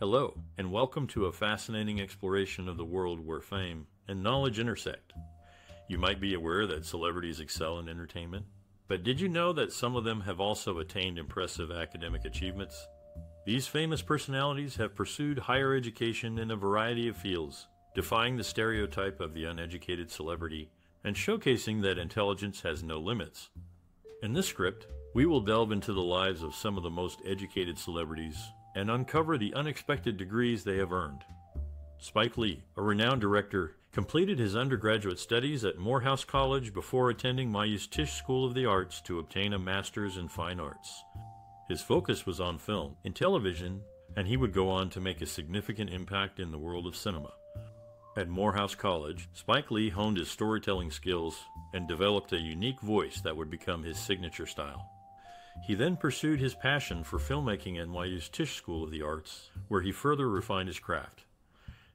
Hello, and welcome to a fascinating exploration of the world where fame and knowledge intersect. You might be aware that celebrities excel in entertainment, but did you know that some of them have also attained impressive academic achievements? These famous personalities have pursued higher education in a variety of fields, defying the stereotype of the uneducated celebrity and showcasing that intelligence has no limits. In this script, we will delve into the lives of some of the most educated celebrities and uncover the unexpected degrees they have earned. Spike Lee, a renowned director, completed his undergraduate studies at Morehouse College before attending NYU's Tisch School of the Arts to obtain a master's in fine arts. His focus was on film and television, and he would go on to make a significant impact in the world of cinema. At Morehouse College, Spike Lee honed his storytelling skills and developed a unique voice that would become his signature style. He then pursued his passion for filmmaking at NYU's Tisch School of the Arts, where he further refined his craft.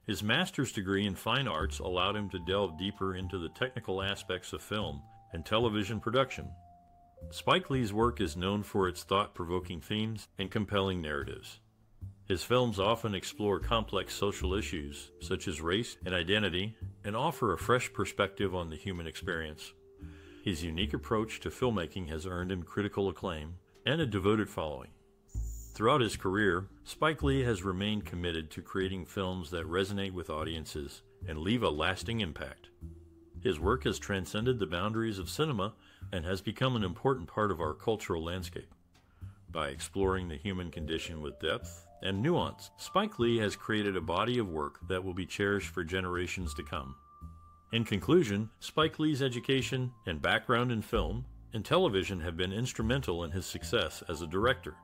His master's degree in fine arts allowed him to delve deeper into the technical aspects of film and television production. Spike Lee's work is known for its thought provoking themes and compelling narratives. His films often explore complex social issues, such as race and identity, and offer a fresh perspective on the human experience. His unique approach to filmmaking has earned him critical acclaim and a devoted following. Throughout his career, Spike Lee has remained committed to creating films that resonate with audiences and leave a lasting impact. His work has transcended the boundaries of cinema and has become an important part of our cultural landscape. By exploring the human condition with depth and nuance, Spike Lee has created a body of work that will be cherished for generations to come. In conclusion, Spike Lee's education and background in film and television have been instrumental in his success as a director.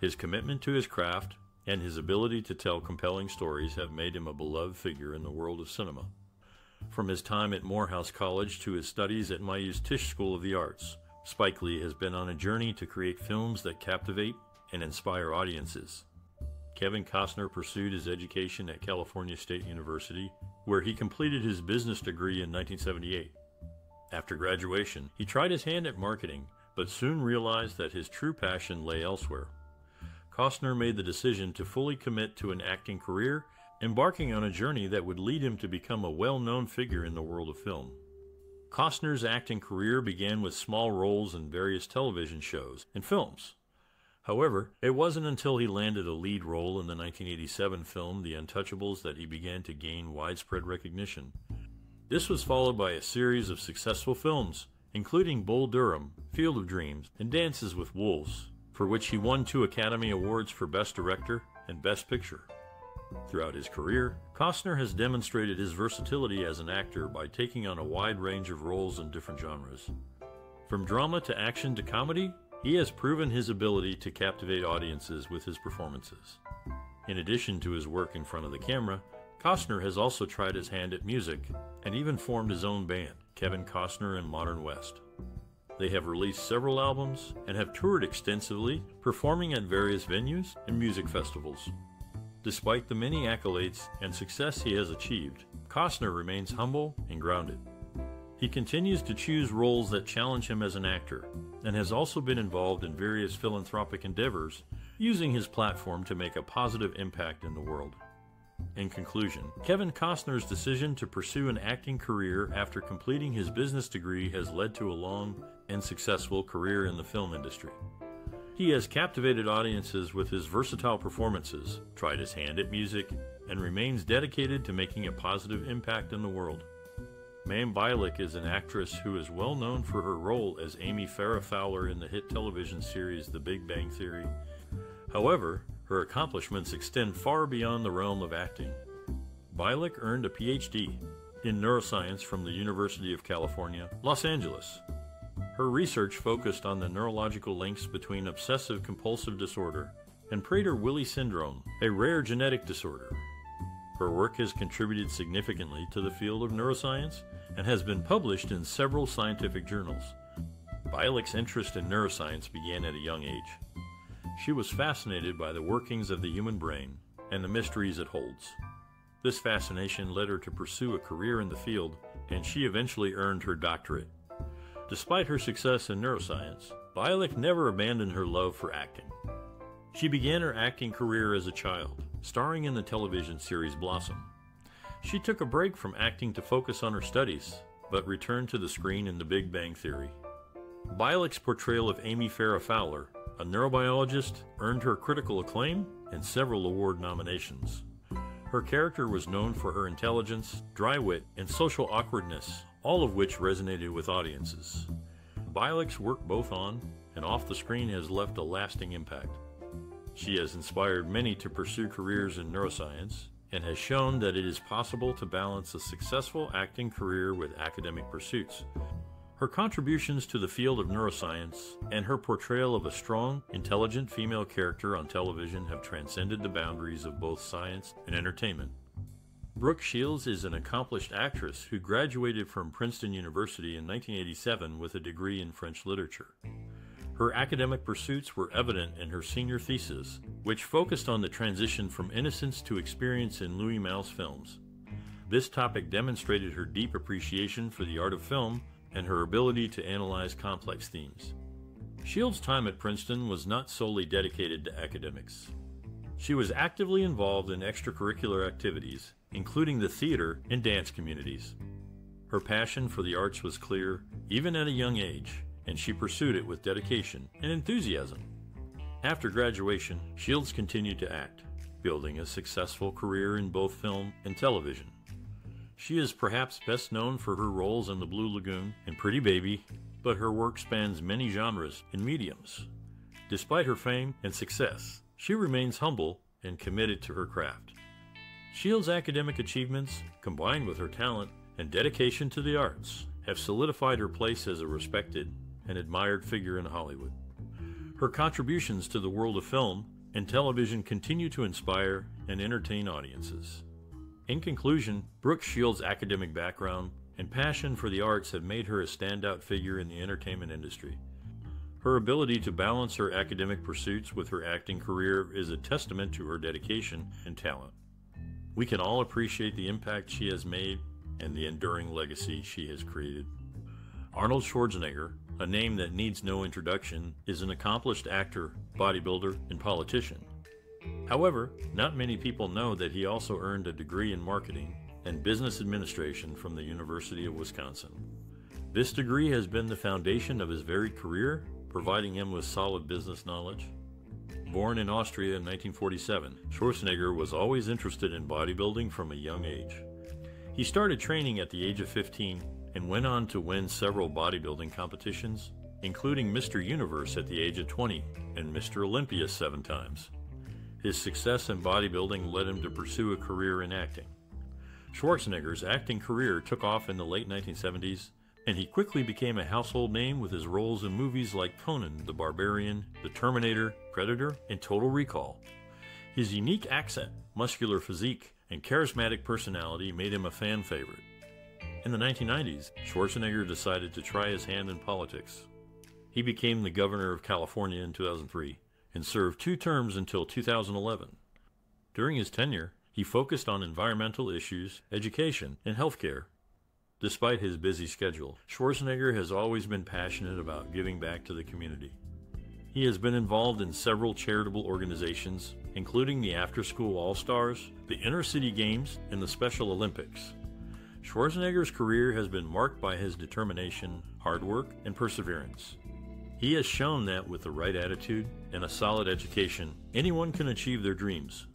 His commitment to his craft and his ability to tell compelling stories have made him a beloved figure in the world of cinema. From his time at Morehouse College to his studies at NYU's Tisch School of the Arts, Spike Lee has been on a journey to create films that captivate and inspire audiences. Kevin Costner pursued his education at California State University, where he completed his business degree in 1978. After graduation, he tried his hand at marketing, but soon realized that his true passion lay elsewhere. Costner made the decision to fully commit to an acting career, embarking on a journey that would lead him to become a well known figure in the world of film. Costner's acting career began with small roles in various television shows and films. However, it wasn't until he landed a lead role in the 1987 film The Untouchables that he began to gain widespread recognition. This was followed by a series of successful films, including Bull Durham, Field of Dreams, and Dances with Wolves, for which he won two Academy Awards for Best Director and Best Picture. Throughout his career, Costner has demonstrated his versatility as an actor by taking on a wide range of roles in different genres. From drama to action to comedy, he has proven his ability to captivate audiences with his performances. In addition to his work in front of the camera, Costner has also tried his hand at music and even formed his own band, Kevin Costner and Modern West. They have released several albums and have toured extensively, performing at various venues and music festivals. Despite the many accolades and success he has achieved, Costner remains humble and grounded. He continues to choose roles that challenge him as an actor and has also been involved in various philanthropic endeavors, using his platform to make a positive impact in the world. In conclusion, Kevin Costner's decision to pursue an acting career after completing his business degree has led to a long and successful career in the film industry. He has captivated audiences with his versatile performances, tried his hand at music, and remains dedicated to making a positive impact in the world. Mayim Bialik is an actress who is well known for her role as Amy Farrah Fowler in the hit television series The Big Bang Theory. However, her accomplishments extend far beyond the realm of acting. Bialik earned a PhD in neuroscience from the University of California, Los Angeles, her research focused on the neurological links between obsessive compulsive disorder and Prader-Willi syndrome, a rare genetic disorder. Her work has contributed significantly to the field of neuroscience and has been published in several scientific journals. Bialik's interest in neuroscience began at a young age. She was fascinated by the workings of the human brain and the mysteries it holds. This fascination led her to pursue a career in the field, and she eventually earned her doctorate. Despite her success in neuroscience, Bialik never abandoned her love for acting. She began her acting career as a child, starring in the television series Blossom. She took a break from acting to focus on her studies, but returned to the screen in The Big Bang Theory. Bialik's portrayal of Amy Farrah Fowler, a neurobiologist, earned her critical acclaim and several award nominations. Her character was known for her intelligence, dry wit, and social awkwardness, all of which resonated with audiences. Bialik's work both on and off the screen has left a lasting impact. She has inspired many to pursue careers in neuroscience and has shown that it is possible to balance a successful acting career with academic pursuits. Her contributions to the field of neuroscience and her portrayal of a strong, intelligent female character on television have transcended the boundaries of both science and entertainment. Brooke Shields is an accomplished actress who graduated from Princeton University in 1987 with a degree in French literature. Her academic pursuits were evident in her senior thesis, which focused on the transition from innocence to experience in Louis Malle's films. This topic demonstrated her deep appreciation for the art of film and her ability to analyze complex themes. Shields' time at Princeton was not solely dedicated to academics. She was actively involved in extracurricular activities, including the theater and dance communities. Her passion for the arts was clear, even at a young age, and she pursued it with dedication and enthusiasm. After graduation, Shields continued to act, building a successful career in both film and television. She is perhaps best known for her roles in The Blue Lagoon and Pretty Baby, but her work spans many genres and mediums. Despite her fame and success, she remains humble and committed to her craft. Shields' academic achievements, combined with her talent and dedication to the arts, have solidified her place as a respected an admired figure in Hollywood. Her contributions to the world of film and television continue to inspire and entertain audiences. In conclusion, Brooke Shields' academic background and passion for the arts have made her a standout figure in the entertainment industry. Her ability to balance her academic pursuits with her acting career is a testament to her dedication and talent. We can all appreciate the impact she has made and the enduring legacy she has created. Arnold Schwarzenegger, a name that needs no introduction, is an accomplished actor, bodybuilder, and politician. However, not many people know that he also earned a degree in marketing and business administration from the University of Wisconsin. This degree has been the foundation of his varied career, providing him with solid business knowledge. Born in Austria in 1947, Schwarzenegger was always interested in bodybuilding from a young age. He started training at the age of 15 and went on to win several bodybuilding competitions, including Mr. Universe at the age of 20 and Mr. Olympia seven times. His success in bodybuilding led him to pursue a career in acting. Schwarzenegger's acting career took off in the late 1970s, and he quickly became a household name with his roles in movies like Conan the Barbarian, The Terminator, Predator, and Total Recall. His unique accent, muscular physique, and charismatic personality made him a fan favorite. In the 1990s, Schwarzenegger decided to try his hand in politics. He became the governor of California in 2003 and served two terms until 2011. During his tenure, he focused on environmental issues, education, and healthcare. Despite his busy schedule, Schwarzenegger has always been passionate about giving back to the community. He has been involved in several charitable organizations, including the After School All Stars, the Inner City Games, and the Special Olympics. Schwarzenegger's career has been marked by his determination, hard work, and perseverance. He has shown that with the right attitude and a solid education, anyone can achieve their dreams.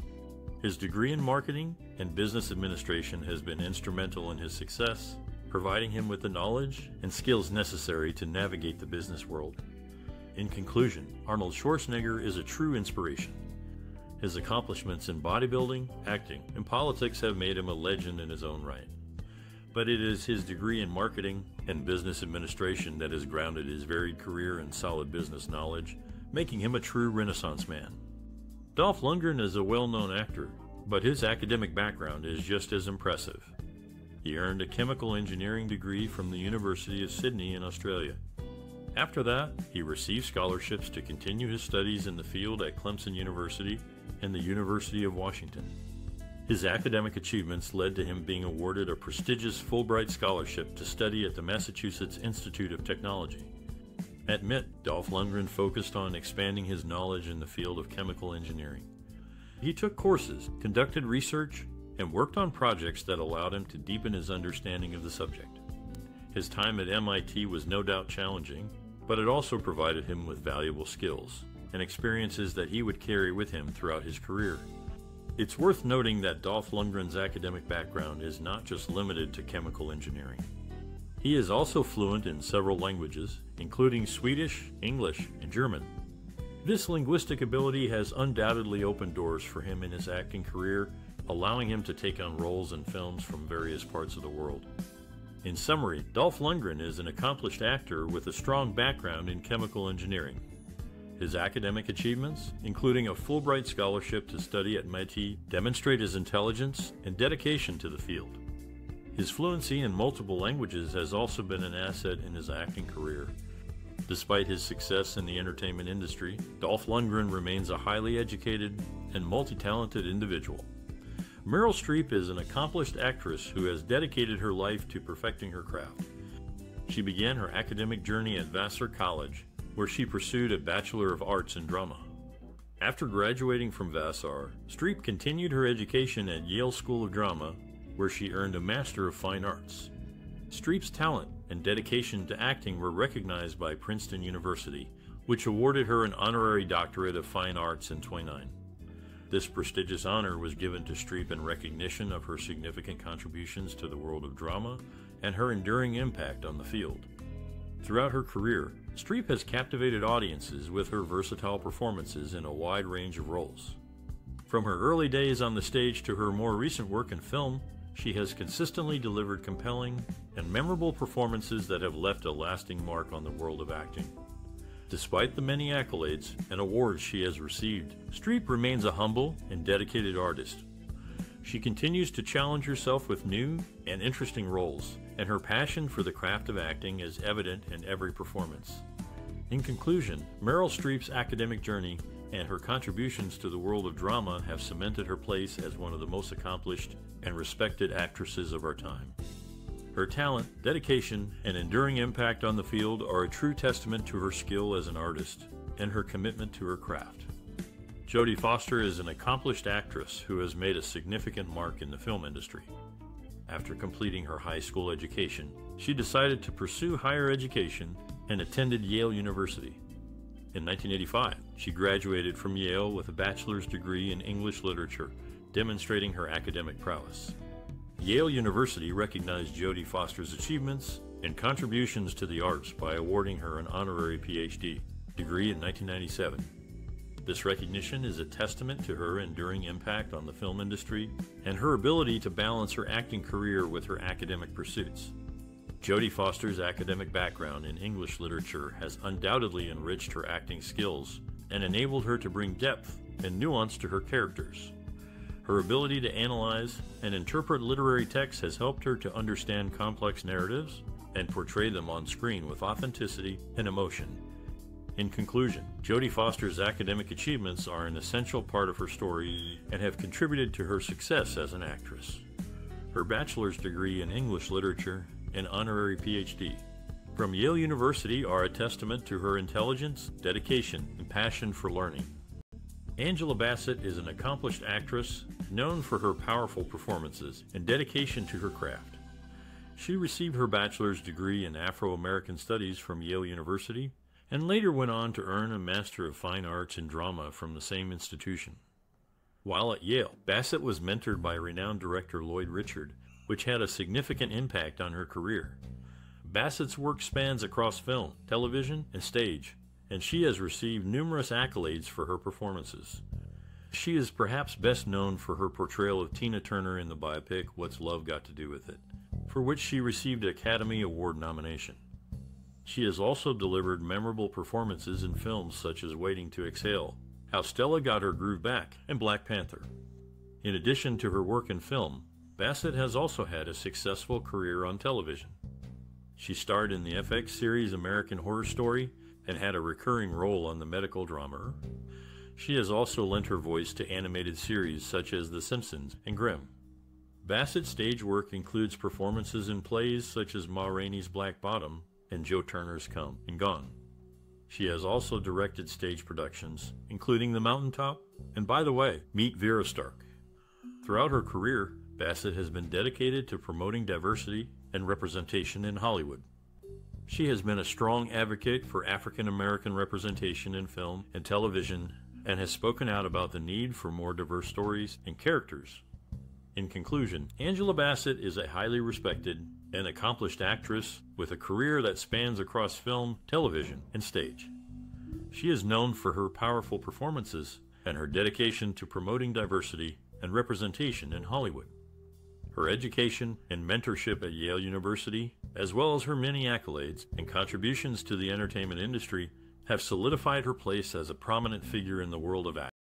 His degree in marketing and business administration has been instrumental in his success, providing him with the knowledge and skills necessary to navigate the business world. In conclusion, Arnold Schwarzenegger is a true inspiration. His accomplishments in bodybuilding, acting, and politics have made him a legend in his own right but it is his degree in marketing and business administration that has grounded his varied career in solid business knowledge, making him a true Renaissance man. Dolph Lundgren is a well known actor, but his academic background is just as impressive. He earned a chemical engineering degree from the University of Sydney in Australia. After that, he received scholarships to continue his studies in the field at Clemson University and the University of Washington. His academic achievements led to him being awarded a prestigious Fulbright Scholarship to study at the Massachusetts Institute of Technology. At MIT, Dolph Lundgren focused on expanding his knowledge in the field of chemical engineering. He took courses, conducted research, and worked on projects that allowed him to deepen his understanding of the subject. His time at MIT was no doubt challenging, but it also provided him with valuable skills and experiences that he would carry with him throughout his career. It's worth noting that Dolph Lundgren's academic background is not just limited to chemical engineering. He is also fluent in several languages, including Swedish, English, and German. This linguistic ability has undoubtedly opened doors for him in his acting career, allowing him to take on roles in films from various parts of the world. In summary, Dolph Lundgren is an accomplished actor with a strong background in chemical engineering. His academic achievements, including a Fulbright scholarship to study at MIT, demonstrate his intelligence and dedication to the field. His fluency in multiple languages has also been an asset in his acting career. Despite his success in the entertainment industry, Dolph Lundgren remains a highly educated and multi-talented individual. Meryl Streep is an accomplished actress who has dedicated her life to perfecting her craft. She began her academic journey at Vassar College where she pursued a Bachelor of Arts in Drama. After graduating from Vassar, Streep continued her education at Yale School of Drama, where she earned a Master of Fine Arts. Streep's talent and dedication to acting were recognized by Princeton University, which awarded her an honorary doctorate of fine arts in 29. This prestigious honor was given to Streep in recognition of her significant contributions to the world of drama and her enduring impact on the field. Throughout her career, Streep has captivated audiences with her versatile performances in a wide range of roles. From her early days on the stage to her more recent work in film, she has consistently delivered compelling and memorable performances that have left a lasting mark on the world of acting. Despite the many accolades and awards she has received, Streep remains a humble and dedicated artist. She continues to challenge herself with new and interesting roles, and her passion for the craft of acting is evident in every performance. In conclusion, Meryl Streep's academic journey and her contributions to the world of drama have cemented her place as one of the most accomplished and respected actresses of our time. Her talent, dedication, and enduring impact on the field are a true testament to her skill as an artist and her commitment to her craft. Jodie Foster is an accomplished actress who has made a significant mark in the film industry. After completing her high school education, she decided to pursue higher education and attended Yale University. In 1985, she graduated from Yale with a bachelor's degree in English literature, demonstrating her academic prowess. Yale University recognized Jodie Foster's achievements and contributions to the arts by awarding her an honorary PhD degree in 1997. This recognition is a testament to her enduring impact on the film industry and her ability to balance her acting career with her academic pursuits. Jodie Foster's academic background in English literature has undoubtedly enriched her acting skills and enabled her to bring depth and nuance to her characters. Her ability to analyze and interpret literary texts has helped her to understand complex narratives and portray them on screen with authenticity and emotion. In conclusion, Jodie Foster's academic achievements are an essential part of her story and have contributed to her success as an actress. Her bachelor's degree in English literature and honorary PhD from Yale University are a testament to her intelligence, dedication, and passion for learning. Angela Bassett is an accomplished actress known for her powerful performances and dedication to her craft. She received her bachelor's degree in Afro American Studies from Yale University and later went on to earn a Master of Fine Arts in Drama from the same institution. While at Yale, Bassett was mentored by renowned director Lloyd Richard, which had a significant impact on her career. Bassett's work spans across film, television, and stage, and she has received numerous accolades for her performances. She is perhaps best known for her portrayal of Tina Turner in the biopic What's Love Got to Do with It, for which she received an Academy Award nomination. She has also delivered memorable performances in films such as Waiting to Exhale, How Stella Got Her Groove Back, and Black Panther. In addition to her work in film, Bassett has also had a successful career on television. She starred in the FX series American Horror Story and had a recurring role on the medical drama. She has also lent her voice to animated series such as The Simpsons and Grimm. Bassett's stage work includes performances in plays such as Ma Rainey's Black Bottom and Joe Turner's Come and Gone. She has also directed stage productions, including The Mountaintop, and by the way, Meet Vera Stark. Throughout her career, Bassett has been dedicated to promoting diversity and representation in Hollywood. She has been a strong advocate for African American representation in film and television and has spoken out about the need for more diverse stories and characters. In conclusion, Angela Bassett is a highly respected and accomplished actress with a career that spans across film, television, and stage. She is known for her powerful performances and her dedication to promoting diversity and representation in Hollywood. Her education and mentorship at Yale University, as well as her many accolades and contributions to the entertainment industry, have solidified her place as a prominent figure in the world of acting.